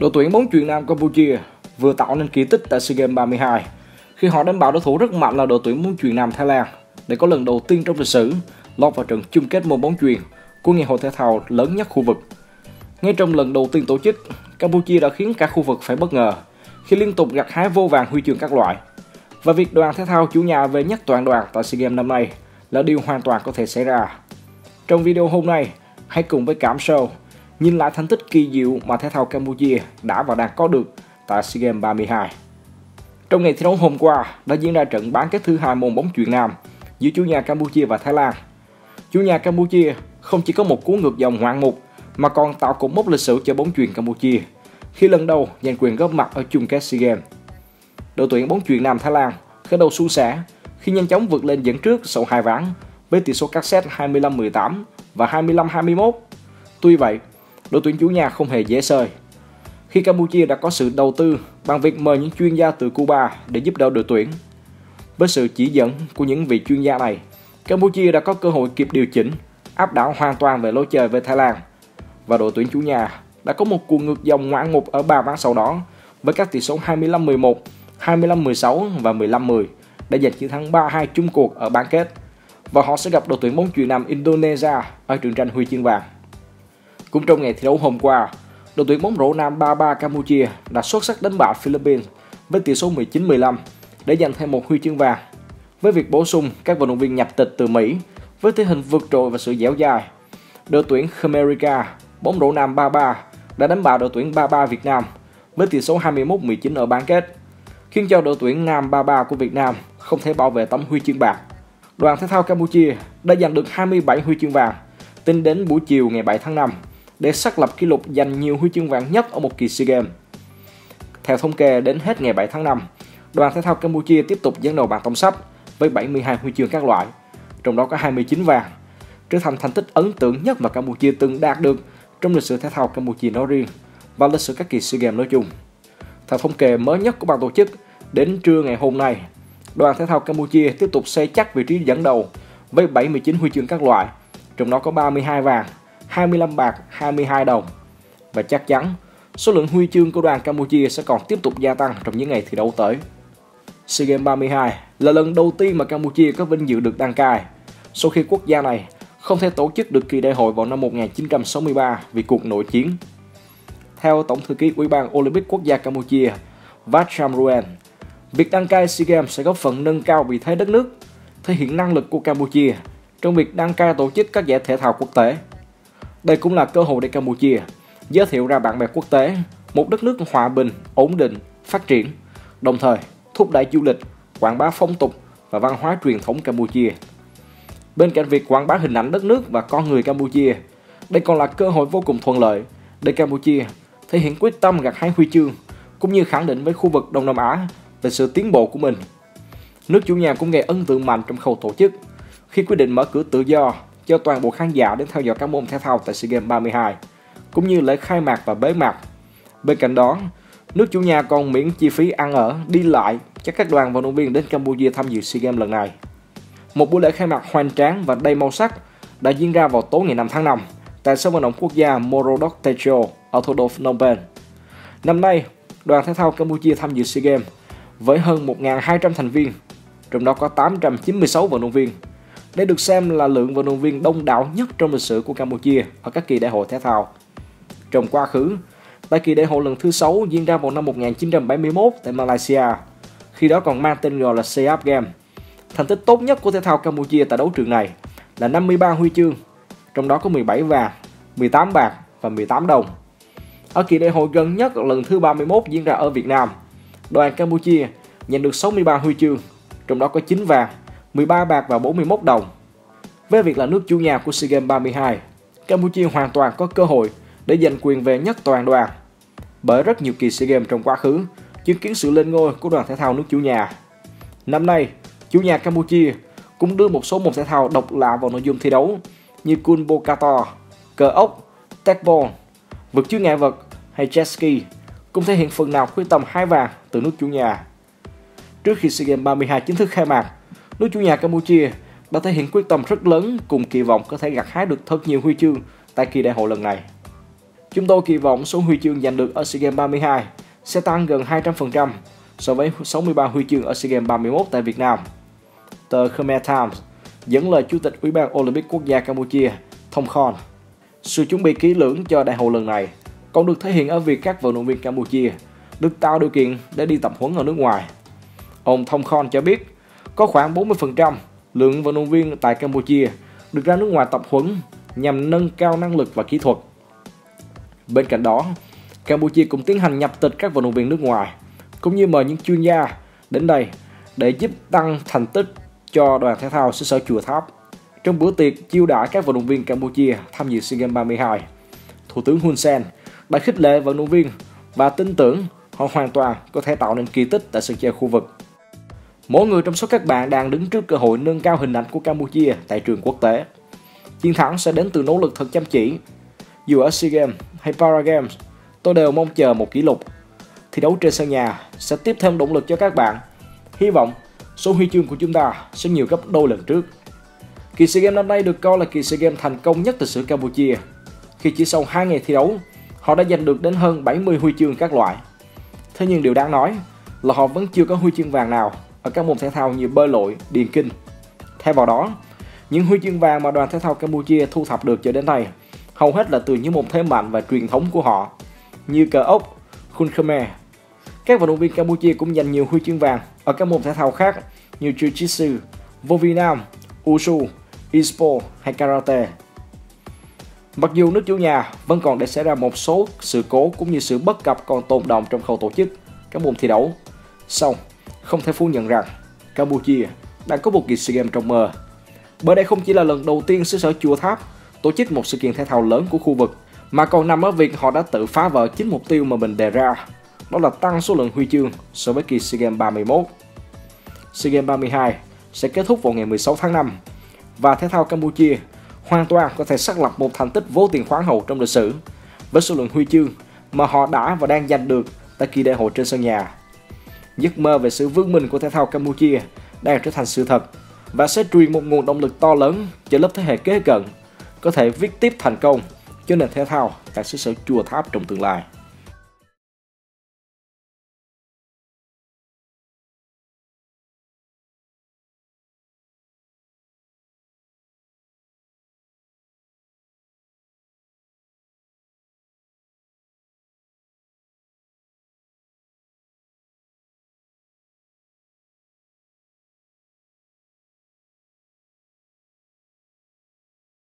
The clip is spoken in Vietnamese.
Đội tuyển bóng chuyền nam Campuchia vừa tạo nên kỳ tích tại SEA Games 32 khi họ đánh bại đối thủ rất mạnh là đội tuyển bóng chuyền nam Thái Lan để có lần đầu tiên trong lịch sử lọt vào trận chung kết môn bóng chuyền của ngày hội thể thao lớn nhất khu vực. Ngay trong lần đầu tiên tổ chức, Campuchia đã khiến cả khu vực phải bất ngờ khi liên tục gặt hái vô vàng huy chương các loại. Và việc đoàn thể thao chủ nhà về nhất toàn đoàn tại SEA Games năm nay là điều hoàn toàn có thể xảy ra. Trong video hôm nay, hãy cùng với Cảm Show nhìn lại thành tích kỳ diệu mà thể thao Campuchia đã và đang có được tại SEA Games 32. Trong ngày thi đấu hôm qua đã diễn ra trận bán kết thứ hai môn bóng chuyền nam giữa chủ nhà Campuchia và Thái Lan. Chủ nhà Campuchia không chỉ có một cú ngược dòng ngoạn mục mà còn tạo cột mốc lịch sử cho bóng chuyền Campuchia khi lần đầu giành quyền góp mặt ở chung kết SEA Games. Đội tuyển bóng chuyền nam Thái Lan khởi đầu suôn sẻ khi nhanh chóng vượt lên dẫn trước sau hai ván với tỷ số các set 25-18 và 25-21. Tuy vậy, đội tuyển chủ nhà không hề dễ sơi. Khi Campuchia đã có sự đầu tư bằng việc mời những chuyên gia từ Cuba để giúp đỡ đội tuyển. Với sự chỉ dẫn của những vị chuyên gia này, Campuchia đã có cơ hội kịp điều chỉnh, áp đảo hoàn toàn về lối chơi với Thái Lan. Và đội tuyển chủ nhà đã có một cuộc ngược dòng ngoạn ngục ở ba ván sau đó với các tỷ số 25-11, 25-16 và 15-10 để giành chiến thắng 3-2 chung cuộc ở bán kết và họ sẽ gặp đội tuyển bóng chuyền nam Indonesia ở trận tranh huy chương vàng. Cũng trong ngày thi đấu hôm qua, đội tuyển bóng rổ nam 33 Campuchia đã xuất sắc đánh bại Philippines với tỷ số 19-15 để giành thêm một huy chương vàng. Với việc bổ sung các vận động viên nhập tịch từ Mỹ với thể hình vượt trội và sự dẻo dai, đội tuyển America bóng rổ nam 33 đã đánh bại đội tuyển 33 Việt Nam với tỷ số 21-19 ở bán kết, khiến cho đội tuyển nam 33 của Việt Nam không thể bảo vệ tấm huy chương bạc. Đoàn thể thao Campuchia đã giành được 27 huy chương vàng tính đến buổi chiều ngày 7 tháng 5 để xác lập kỷ lục giành nhiều huy chương vàng nhất ở một kỳ SEA Games. Theo thống kê đến hết ngày 7 tháng 5, đoàn thể thao Campuchia tiếp tục dẫn đầu bảng tổng sắp với 72 huy chương các loại, trong đó có 29 vàng, trở thành thành tích ấn tượng nhất mà Campuchia từng đạt được trong lịch sử thể thao Campuchia nói riêng và lịch sử các kỳ SEA Games nói chung. Theo thống kê mới nhất của ban tổ chức, đến trưa ngày hôm nay, đoàn thể thao Campuchia tiếp tục xây chắc vị trí dẫn đầu với 79 huy chương các loại, trong đó có 32 vàng, 25 bạc, 22 đồng. Và chắc chắn, số lượng huy chương của đoàn Campuchia sẽ còn tiếp tục gia tăng trong những ngày thi đấu tới. SEA Games 32 là lần đầu tiên mà Campuchia có vinh dự được đăng cai, sau khi quốc gia này không thể tổ chức được kỳ đại hội vào năm 1963 vì cuộc nội chiến. Theo Tổng thư ký Ủy ban Olympic Quốc gia Campuchia, Vacham Ruen, việc đăng cai SEA Games sẽ góp phần nâng cao vị thế đất nước, thể hiện năng lực của Campuchia trong việc đăng cai tổ chức các giải thể thao quốc tế. Đây cũng là cơ hội để Campuchia giới thiệu ra bạn bè quốc tế một đất nước hòa bình, ổn định, phát triển, đồng thời thúc đẩy du lịch, quảng bá phong tục và văn hóa truyền thống Campuchia. Bên cạnh việc quảng bá hình ảnh đất nước và con người Campuchia, đây còn là cơ hội vô cùng thuận lợi để Campuchia thể hiện quyết tâm gặt hái huy chương cũng như khẳng định với khu vực Đông Nam Á về sự tiến bộ của mình. Nước chủ nhà cũng gây ấn tượng mạnh trong khâu tổ chức khi quyết định mở cửa tự do cho toàn bộ khán giả đến theo dõi các môn thể thao tại SEA Games 32, cũng như lễ khai mạc và bế mạc. Bên cạnh đó, nước chủ nhà còn miễn chi phí ăn ở, đi lại cho các đoàn vận động viên đến Campuchia tham dự SEA Games lần này. Một buổi lễ khai mạc hoành tráng và đầy màu sắc đã diễn ra vào tối ngày 5 tháng 5 tại sân vận động quốc gia Morodok Techo ở thủ đô Phnom Penh. Năm nay, đoàn thể thao Campuchia tham dự SEA Games với hơn 1.200 thành viên, trong đó có 896 vận động viên đây được xem là lượng vận động viên đông đảo nhất trong lịch sử của Campuchia ở các kỳ đại hội thể thao. Trong quá khứ, tại kỳ đại hội lần thứ 6 diễn ra vào năm 1971 tại Malaysia, khi đó còn mang tên gọi là Seap Game. Thành tích tốt nhất của thể thao Campuchia tại đấu trường này là 53 huy chương, trong đó có 17 vàng, 18 bạc và 18 đồng. Ở kỳ đại hội gần nhất lần thứ 31 diễn ra ở Việt Nam, đoàn Campuchia nhận được 63 huy chương, trong đó có 9 vàng, 13 bạc và 41 đồng. Với việc là nước chủ nhà của SEA Games 32, Campuchia hoàn toàn có cơ hội để giành quyền về nhất toàn đoàn. Bởi rất nhiều kỳ SEA Games trong quá khứ chứng kiến sự lên ngôi của đoàn thể thao nước chủ nhà. Năm nay, chủ nhà Campuchia cũng đưa một số môn thể thao độc lạ vào nội dung thi đấu như Kunbo cờ ốc, techball, vượt chướng ngại vật hay jet ski cũng thể hiện phần nào quyết tâm hai vàng từ nước chủ nhà. Trước khi SEA Games 32 chính thức khai mạc, Nước chủ nhà Campuchia đã thể hiện quyết tâm rất lớn cùng kỳ vọng có thể gặt hái được thật nhiều huy chương tại kỳ đại hội lần này. Chúng tôi kỳ vọng số huy chương giành được ở SEA Games 32 sẽ tăng gần 200% so với 63 huy chương ở SEA Games 31 tại Việt Nam. Tờ Khmer Times dẫn lời Chủ tịch Ủy ban Olympic Quốc gia Campuchia, Thông Khon. Sự chuẩn bị kỹ lưỡng cho đại hội lần này còn được thể hiện ở việc các vận động viên Campuchia được tạo điều kiện để đi tập huấn ở nước ngoài. Ông Thông Khon cho biết có khoảng 40% lượng vận động viên tại Campuchia được ra nước ngoài tập huấn nhằm nâng cao năng lực và kỹ thuật. Bên cạnh đó, Campuchia cũng tiến hành nhập tịch các vận động viên nước ngoài, cũng như mời những chuyên gia đến đây để giúp tăng thành tích cho đoàn thể thao xứ sở Chùa Tháp. Trong bữa tiệc chiêu đãi các vận động viên Campuchia tham dự SEA Games 32, Thủ tướng Hun Sen đã khích lệ vận động viên và tin tưởng họ hoàn toàn có thể tạo nên kỳ tích tại sân chơi khu vực. Mỗi người trong số các bạn đang đứng trước cơ hội nâng cao hình ảnh của Campuchia tại trường quốc tế. Chiến thắng sẽ đến từ nỗ lực thật chăm chỉ. Dù ở SEA Games hay Paragames, tôi đều mong chờ một kỷ lục. Thi đấu trên sân nhà sẽ tiếp thêm động lực cho các bạn. Hy vọng số huy chương của chúng ta sẽ nhiều gấp đôi lần trước. Kỳ SEA Games năm nay được coi là kỳ SEA Games thành công nhất từ sử Campuchia. Khi chỉ sau 2 ngày thi đấu, họ đã giành được đến hơn 70 huy chương các loại. Thế nhưng điều đáng nói là họ vẫn chưa có huy chương vàng nào ở các môn thể thao như bơi lội, điền kinh. Thay vào đó, những huy chương vàng mà đoàn thể thao Campuchia thu thập được cho đến nay hầu hết là từ những môn thế mạnh và truyền thống của họ như cờ ốc, khun khmer. Các vận động viên Campuchia cũng giành nhiều huy chương vàng ở các môn thể thao khác như Jiu-Jitsu, vô vi nam, Wushu, Esports hay Karate. Mặc dù nước chủ nhà vẫn còn để xảy ra một số sự cố cũng như sự bất cập còn tồn động trong khâu tổ chức các môn thi đấu. Xong, không thể phủ nhận rằng Campuchia đang có một kỳ SEA Games trong mơ. Bởi đây không chỉ là lần đầu tiên xứ sở Chùa Tháp tổ chức một sự kiện thể thao lớn của khu vực, mà còn nằm ở việc họ đã tự phá vỡ chính mục tiêu mà mình đề ra, đó là tăng số lượng huy chương so với kỳ SEA Games 31. SEA Games 32 sẽ kết thúc vào ngày 16 tháng 5 và thể thao Campuchia hoàn toàn có thể xác lập một thành tích vô tiền khoáng hậu trong lịch sử với số lượng huy chương mà họ đã và đang giành được tại kỳ đại hội trên sân nhà. Giấc mơ về sự vươn mình của thể thao Campuchia đang trở thành sự thật và sẽ truyền một nguồn động lực to lớn cho lớp thế hệ kế cận có thể viết tiếp thành công cho nền thể thao tại xứ sở Chùa Tháp trong tương lai.